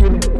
unit.